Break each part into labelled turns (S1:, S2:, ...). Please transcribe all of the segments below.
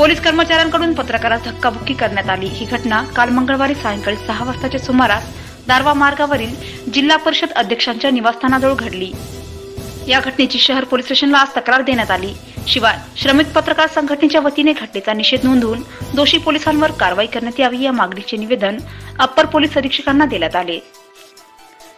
S1: Police कर्मचाऱ्यांकडून पत्रकारास धक्काबुक्की करण्यात आली. ही घटना काल मंगळवारी सायंकाळी सहा वाजताच्या सुमारास दारवा मार्गावरील जिल्हा परिषद अध्यक्षांच्या निवासस्थानाजवळ घडली. या घटनेची शहर पोलीस स्टेशनला आज तक्रार देण्यात आली. शिवाय श्रमिक पत्रकार संघटनेच्या वतीने घटनेचा निषेध नोंदवून दोषी पोलिसांवर कारवाई करण्यात यावी या मागणीचे निवेदन अप्पर पोलीस अधीक्षकांना देण्यात आले.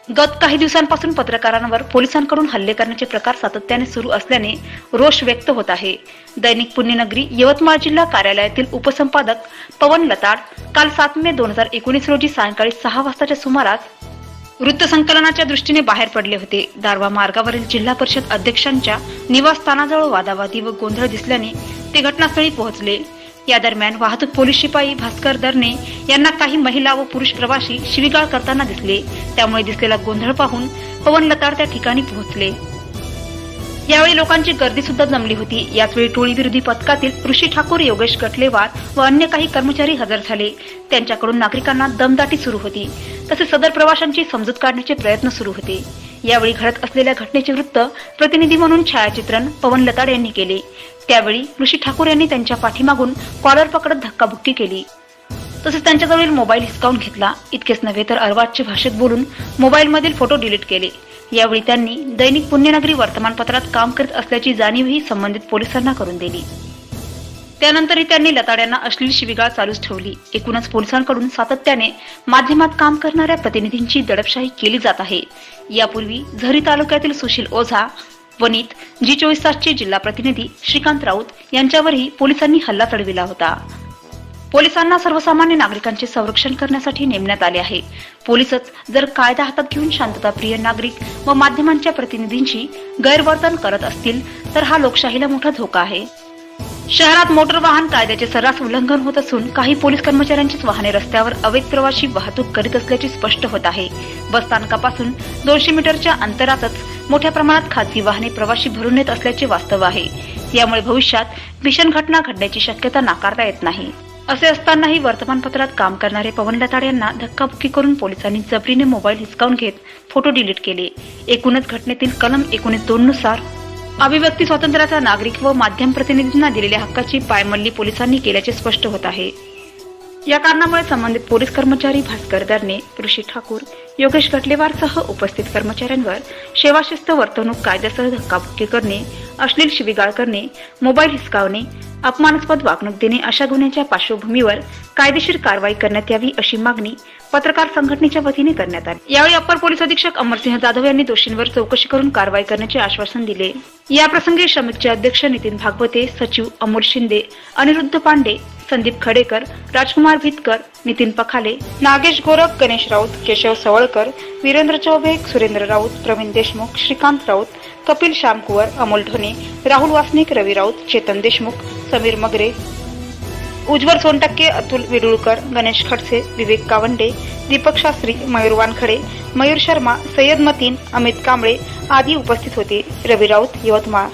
S1: गत काही दिवसांपासून पत्रकारांवर पोलिसांकडून हल्ले करण्याचे प्रकार सातत्याने सुरू असल्याने रोष व्यक्त होत आहे. दैनिक पुण्यनगरी यवतमाळ जिल्हा कार्यालयातील उपसंपादक पवन लताड काल सात मे दोन हजार एकोणीस रोजी सायंकाळी सहा वाजताच्या सुमारास वृत्तसंकलनाच्या दृष्टीने बाहेर पडले होते. दारवा मार्गावरील जिल्हा परिषद अध्यक्षांच्या निवासस्थानाजवळ वादावादी व गोंधळ दिसल्याने ते घटनास्थळी पोहोचले. या दरम्यान वाहतूक पोलीस शिपाई भास्कर दरने यांना काही महिला व पुरुष प्रवासी शिवीगाळ करताना दिसले. त्यामुळे दिसलेला गोंधळ पाहून पवन लताड त्या ठिकाणी पोहोचले. यावेळी लोकांची गर्दी सुद्धा जमली होती. याचवेळी टोळी विरोधी पथकातील ऋषी ठाकूर योगेश कटलेवार व अन्य काही कर्मचारी हजर झाले. त्यांच्याकडून नागरिकांना दमदाटी सुरू होती. तसेच सदर प्रवाशांची समजूत काढण्याचे प्रयत्न सुरू होते. यावेळी घडत असलेल्या घटनेचे वृत्त प्रतिनिधी म्हणून छायाचित्रण पवन लताड यांनी केले. त्यावेळी ऋषी ठाकूर यांनी त्यांच्या पाठीमागून कॉलर पकडत धक्काबुक्की केली. तसेच त्यांच्याजवळील मोबाईल हिसकावून घेतला. इतकेच नव्हे तर अर्वाच्य भाषेत बोलून मोबाईलमधील फोटो डिलीट केले. यावेळी त्यांनी दैनिक पुण्यनगरी वर्तमानपत्रात काम करीत असल्याची जाणीवही संबंधित पोलिसांना करून दिली. त्यानंतरही त्यांनी लताड्यांना अश्लील शिवीगाळ चालूच ठेवली. एकूणच पोलिसांकडून सातत्याने माध्यमात काम करणाऱ्या प्रतिनिधींची दडपशाही केली जात आहे. यापूर्वी झरी तालुक्यातील सुशील ओझा वनित जी चोवीस तासचे जिल्हा प्रतिनिधी श्रीकांत राऊत यांच्यावरही पोलिसांनी हल्ला चढविला होता. पोलिसांना सर्वसामान्य नागरिकांचे संरक्षण करण्यासाठी नेमण्यात आले आहे. पोलीसच जर कायदा हातात घेऊन शांतताप्रिय नागरिक व माध्यमांच्या प्रतिनिधींशी गैरवर्तन करत असतील तर हा लोकशाहीला मोठा धोका आहे. शहरात मोटर वाहन कायद्याचे सर्रास उल्लंघन होत असून काही पोलीस कर्मचाऱ्यांचीच वाहने रस्त्यावर अवैध प्रवाशी वाहतूक करीत असल्याचे स्पष्ट होत आहे. बसस्थानकापासून दोनशे मीटरच्या अंतरातच मोठ्या प्रमाणात खासगी वाहने प्रवाशी भरून येत असल्याचे वास्तव आहे. यामुळे भविष्यात भीषण घटना घडण्याची शक्यता नाकारता येत नाही. असे असतानाही वर्तमानपत्रात काम करणारे पवन लताड यांना धक्काबुक्की करून पोलिसांनी जबरीने मोबाईल हिसकावून घेत फोटो डिलीट केले. एकूणच घटनेतील कलम एकोणीस दोन नुसार अभिव्यक्ती स्वातंत्र्याचा नागरिक व माध्यम प्रतिनिधींना दिलेल्या हक्काची पायमल्ली पोलिसांनी केल्याचे स्पष्ट होत आहे. या कारणामुळे संबंधित पोलीस कर्मचारी भास्कर दरने ऋषी ठाकूर योगेश गटलेवारसह उपस्थित कर्मचाऱ्यांवर सेवाशिस्त वर्तवणूक कायद्यासह धक्काबुक्की करणे अश्लील शिविगाळ करणे मोबाईल हिसकावणे अपमानास्पद वागणूक देणे अशा गुन्ह्याच्या पार्श्वभूमीवर कायदेशीर कारवाई करण्यात यावी अशी मागणी पत्रकार संघटनेच्या वतीने करण्यात आली. यावेळी अप्पर पोलीस अधीक्षक अमरसिंह जाधव यांनी दोषींवर चौकशी करून कारवाई करण्याचे आश्वासन दिले. या प्रसंगी श्रमिकचे अध्यक्ष नितीन भागवते सचिव अमोल शिंदे अनिरुद्ध पांडे संदीप खडेकर राजकुमार भितकर नितीन पखाले नागेश गोरख गणेश राऊत केशव सवळकर वीरेंद्र चौबे सुरेंद्र राऊत प्रवीण देशमुख श्रीकांत राऊत कपिल श्यामकुवर अमोल ढोणे राहुल वासनिक रवी राऊत चेतन देशमुख समीर मगरे उज्ज्वल सोनटक्के अतुल विडुळकर गणेश खडसे विवेक कावंडे दीपक शास्त्री मयूर वानखडे मयूर शर्मा सय्यद मतीन अमित कांबळे आदी उपस्थित होते रवी राऊत यवतमाळ.